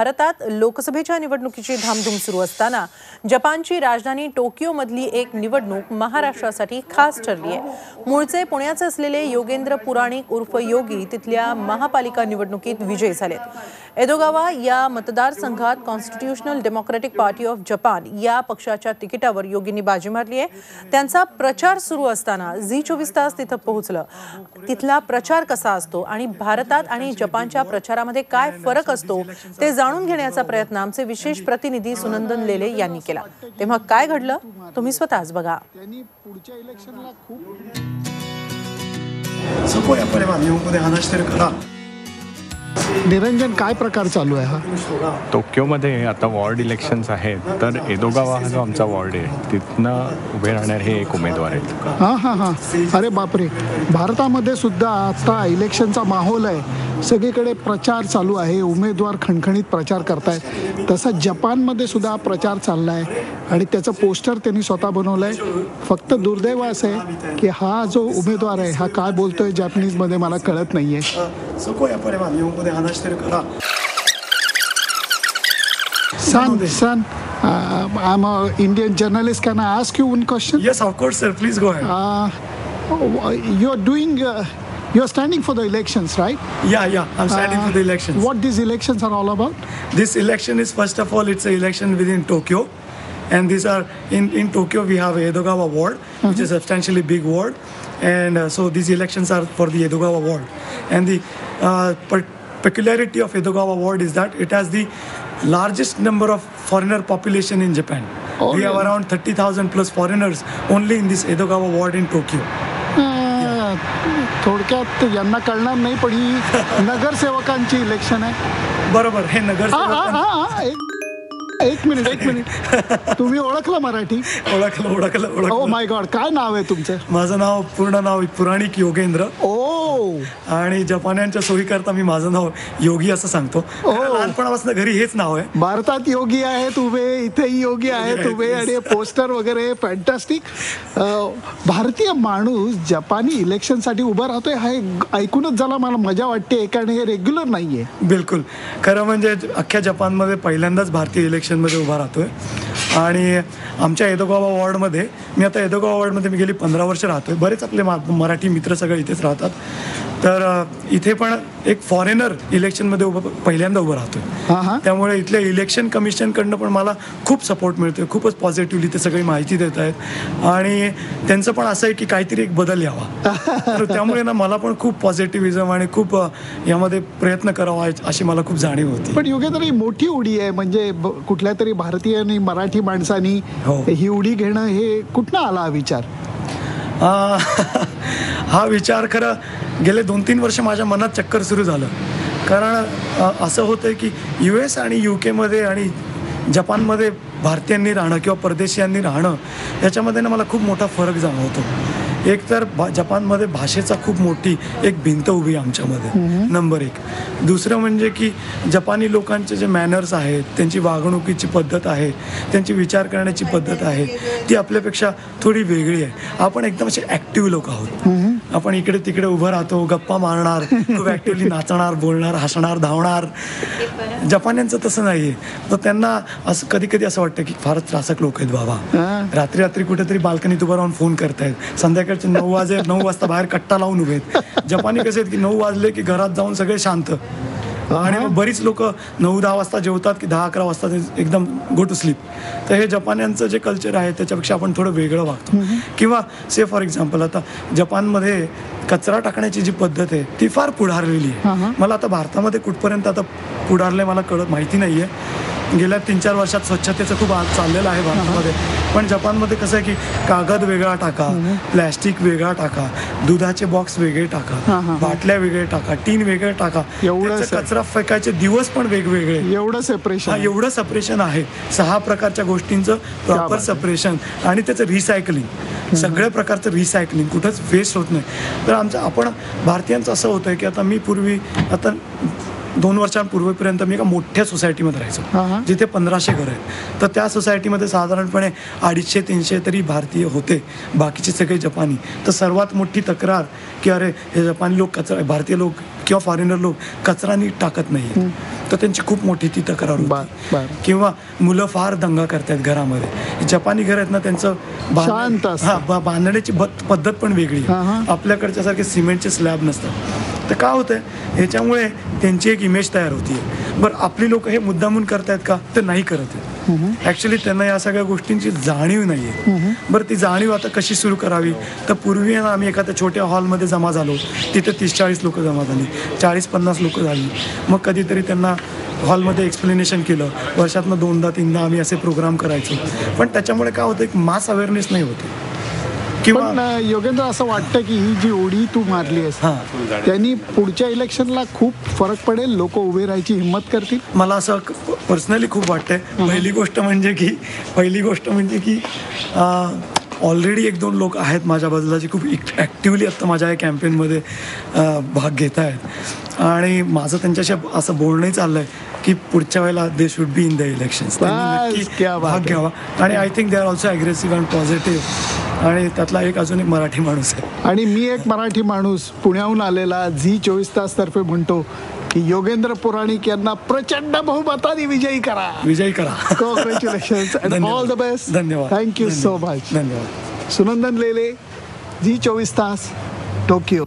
भारतात लोकसभेच्या निवडणुकीची धामधूम सुरू असताना जपानची राजधानी टोकियोमधली एक निवडणूक महाराष्ट्रासाठी खास ठरली आहे. मूळचे पुण्याचे असलेले योगेंद्र पुराणिक उर्फ योगी तिथल्या महापालिका निवडणुकीत विजयी झालेत. एदोगावा या मतदारसंघात constitutional democratic party of Japan या पक्षाच्या तिकिटावर योगींनी बाजी मारली आहे. त्यांचा प्रचार सुरू असताना झी चोवीस तास तिथं पोहोचलं. तिथला प्रचार कसा असतो आणि भारतात आणि जपानच्या प्रचारामध्ये काय फरक असतो ते जाणून जाणून घेण्याचा प्रयत्न आमचे विशेष प्रतिनिधी सुनंदन लेले यांनी केला. तेव्हा काय घडलं? तुम्ही स्वतःच बघा. पुढच्या निरंजन काय प्रकार चालू आहे हा? टोकियोमध्ये आता वॉर्ड इलेक्शन आहेत तर एदोगावा हा जो आमचा वॉर्ड आहे तिथनं उभे राहणार हे एक उमेदवार आहेत. हा हा हा. अरे बापरे. भारतामध्ये सुद्धा आता इलेक्शनचा माहोल आहे. सगळीकडे प्रचार चालू आहे. उमेदवार खणखणीत प्रचार करतायत तसा जपानमध्ये सुद्धा प्रचार चालला आहे आणि त्याचं पोस्टर त्यांनी स्वतः बनवलं आहे फक्त दुर्दैव असं आहे की हा जो उमेदवार आहे हा काय बोलतोय जॅपनीजमध्ये मला कळत नाही आहे son son, uh, I'm an Indian journalist can I ask you one question Yes, of course, sir. Please go you're standing for the elections, right? yeah, yeah. I'm standing for the elections. What these elections are all about? This election is first of all, it's an election within Tokyo, and these are in in Tokyo. We have Edogawa ward, which is a substantially big ward, and uh, so these elections are for the Edogawa ward, and the uh, per- peculiarity of Edogawa ward is that it has the largest number of foreigner population in Japan. Oh, we have around 30,000 plus foreigners only in this Edogawa ward in Tokyo. Uh, थोडक्यात यांना कळणार नाही पण ही नगरसेवकांची election आहे. बरोबर हे नगरसेवक आ, एक- मिनिट एक मिनिट तुम्ही ओळखलं मराठी? ओळखलं ओळखलं ओ ओळखलं माय गॉड काय नाव आहे तुमचं? माझं नाव पूर्ण नाव पुराणिक योगेंद्र. ओ आणि जपान्यांच्या सोयीकरता मी माझं नाव योगी असं सांगतो. कारण लहानपणापासून घरी हेच नाव आहे. भारतात योगी आहेत उभे इथेही योगी आहेत उभे आणि पोस्टर वगैरे फॅन्टॅस्टिक भारतीय माणूस जपानी इलेक्शनसाठी उभा राहतोय हा ऐकूनच झाला मला मजा वाटते कारण हे रेग्युलर नाहीये. बिलकुल. खरं म्हणजे अख्ख्या जपानमध्ये पहिल्यांदाच भारतीय इलेक्शनमध्ये उभा राहतोय. आणि आमच्या एदोगावा वॉर्डमध्ये मी आता एदोगावा वॉर्डमध्ये मी गेली पंधरा वर्ष राहतोय. बरेच आपले मा मराठी मित्र सगळे इथेच राहतात. तर इथे पण एक फॉरेनर इलेक्शनमध्ये उभं पहिल्यांदा उभं. राहतोय. त्यामुळे इथल्या इलेक्शन कमिशनकडनं पण मला खूप सपोर्ट मिळतोय. खूपच पॉझिटिव्हली ते सगळी माहिती देत आहेत. आणि त्यांचं पण असं आहे की काहीतरी एक बदल यावा. तर त्यामुळे ना मला पण खूप पॉझिटिव्हिझम आणि खूप यामध्ये प्रयत्न करावा अशी मला खूप जाणीव होती. पण योगेंद्र ही मोठी उडी आहे. म्हणजे कुठल्या तरी भारतीय आणि मराठी माणसानी हो. ही उडी घेणं हे कुठनं आला हा विचार? हा विचार खरं गेले दोन तीन वर्ष माझ्या मनात चक्कर सुरू झालं. कारण असं होतं की यू एस आणि यू केमध्ये आणि जपानमध्ये भारतीयांनी राहणं किंवा परदेशीयांनी राहणं याच्यामध्ये ना मला खूप मोठा फरक जाणवतो. एक तर भा जपानमध्ये भाषेचा खूप मोठी एक भिंत उभी आमच्यामध्ये. नंबर एक. दुसरं म्हणजे की जपानी लोकांचे जे मॅनर्स आहेत त्यांची वागणुकीची पद्धत आहे त्यांची विचार करण्याची पद्धत आहे ती आपल्यापेक्षा थोडी वेगळी आहे. आपण एकदम असे ॲक्टिव्ह लोक आहोत. आपण इकडे तिकडे उभं राहतो गप्पा मारणार खूप ॲक्टिव्हली नाचणार बोलणार हसणार धावणार. जपान्यांचं तसं नाही तर त्यांना असं कधी कधी असं वाटतं की फारच त्रासक लोक आहेत बाबा. रात्री रात्री कुठेतरी बाल्कनीत उभं राहून फोन करतायत. संध्याकाळचे नऊ वाजे नऊ वाजता बाहेर कट्टा लावून उभे आहेत. जपानी कसे आहेत की नऊ वाजले की घरात जाऊन सगळे शांत. आणि मग बरीच लोक नऊ दहा वाजता जेवतात की दहा अकरा वाजता एकदम गो टू स्लीप तर हे जपान्यांचं जे कल्चर आहे त्याच्यापेक्षा आपण थोडं वेगळं वागतो. किंवा से फॉर एक्झाम्पल आता जपानमध्ये कचरा टाकण्याची जी पद्धत आहे ती फार पुढारलेली आहे. मला आता भारतामध्ये कुठपर्यंत आता पुढारलंय मला कळत माहिती नाहीये. गेल्या तीन चार वर्षात स्वच्छतेचं खूप आज चाललेलं आहे भारतामध्ये. पण जपानमध्ये कसं आहे की कागद वेगळा टाका प्लॅस्टिक वेगळा टाका दुधाचे बॉक्स वेगळे टाका. बाटल्या वेगळे टाका टीन वेगळे टाका. एवढं. कचरा फेकायचे दिवस पण वेगवेगळे. एवढं सेपरेशन एवढं सपरेशन आहे. सहा प्रकारच्या गोष्टींचं प्रॉपर. सपरेशन आणि त्याचं रिसायकलिंग सगळ्या प्रकारचं रिसायकलिंग कुठंच वेस्ट होत नाही. तर आमचं आपण भारतीयांचं असं होतं की आता मी पूर्वी आता दोन वर्षांपूर्वीपर्यंत मी एका मोठ्या सोसायटीमध्ये. राहायचो. जिथे पंधराशे घरं आहेत. तर त्या सोसायटीमध्ये साधारणपणे अडीचशे तीनशे तरी भारतीय होते. बाकीचे सगळे जपानी. तर सर्वात मोठी तक्रार की अरे हे जपानी लोक कचरा भारतीय लोक किंवा फॉरेनर लोक कचरा नीट टाकत नाही तर त्यांची खूप मोठी ती तक्रार होती. किंवा मुलं फार दंगा करतात घरामध्ये. जपानी घर आहेत ना त्यांचं बांधण्याची पद्धत पण वेगळी आपल्याकडच्या सारखे सिमेंटचे स्लॅब नसतात. तर काय होतंय? ह्याच्यामुळे त्यांची एक इमेज तयार होतीये. बरं आपली लोक हे मुद्दामून करतायत का? तर नाही करत आहेत. ऍक्च्युली त्यांना या सगळ्या गोष्टींची जाणीव नाहीये. बरं ती जाणीव आता कशी सुरू करावी? तर पूर्वी आहे आम्ही एखाद्या छोट्या हॉलमध्ये जमा झालो. तिथे तीस चाळीस लोक जमा झाली. चाळीस पन्नास लोक झाली. मग कधीतरी त्यांना हॉलमध्ये एक्सप्लेनेशन केलं. वर्षातनं दोनदा तीनदा आम्ही असे प्रोग्राम करायचो. पण त्याच्यामुळे काय होतं एक मास अवेअरनेस नाही होते. किंवा योगेंद्र असं वाटतं की ही जी ओढी तू मारली आहेस हां. त्यांनी पुढच्या इलेक्शनला खूप फरक पडेल लोक उभे राहायची हिंमत करतील? मला असं पर्सनली खूप वाटतंय. पहिली गोष्ट म्हणजे की पहिली गोष्ट म्हणजे की ऑलरेडी एक दोन लोक आहेत माझ्या बाजूला जे खूप ॲक्टिवली आत्ता माझ्या या कॅम्पेनमध्ये भाग घेत आहेत आणि माझं त्यांच्याशी असं बोलणंही चाललं आहे की पुढच्या वेळेला they should be in the elections बात भाग. घ्यावा. आणि I think they are also aggressive and positive आणि त्यातला एक अजून एक मराठी माणूस आहे. आणि मी एक मराठी माणूस पुण्याहून आलेला झी चोवीस तास तर्फे म्हणतो की योगेंद्र पुराणिक यांना प्रचंड बहुमताने विजयी करा. विजयी करा. कॉंग्रॅच्युलेशन. ऑल द बेस्ट धन्यवाद. Thank you so. मच धन्यवाद. सुनंदन लेले झी चोवीस तास टोकियो.